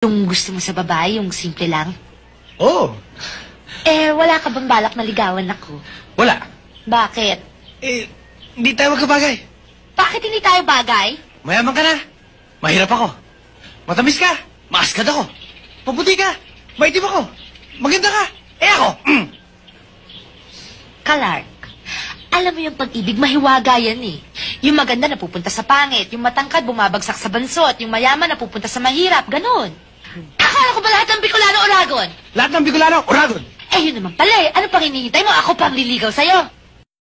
Yung gusto mo sa babae, yung simple lang. Oo. Eh, wala ka bang balak na ligawan ako? Wala. Bakit? Eh, hindi tayo magkabagay. Bakit hindi tayo bagay? Mayaman ka na. Mahirap ako. Matamis ka. Maaskad ako. Paputi ka. Maitim ako. Maganda ka. Eh ako. Mm. Clark, alam mo yung pag-ibig, mahiwaga yan eh. Yung maganda napupunta sa pangit, yung matangkad bumabagsak sa bansot, yung mayaman napupunta sa mahirap, ganun. Akala ko ba lahat ng Bicolano Oragon? Lahat ng Bicolano, Oragon. Eh, yun naman pala eh. Ano pang hinihintay mo? Ako pang liligaw sa'yo.